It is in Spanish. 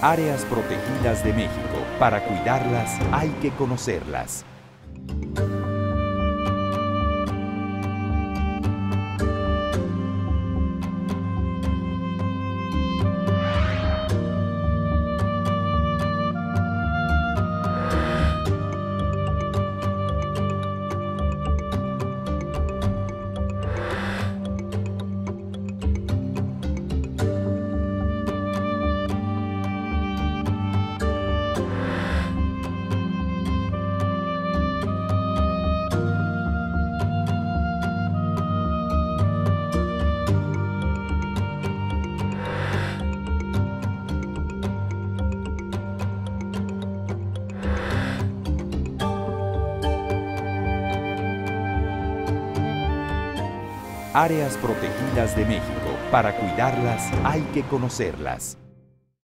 Áreas protegidas de México. Para cuidarlas hay que conocerlas. Áreas protegidas de México. Para cuidarlas hay que conocerlas.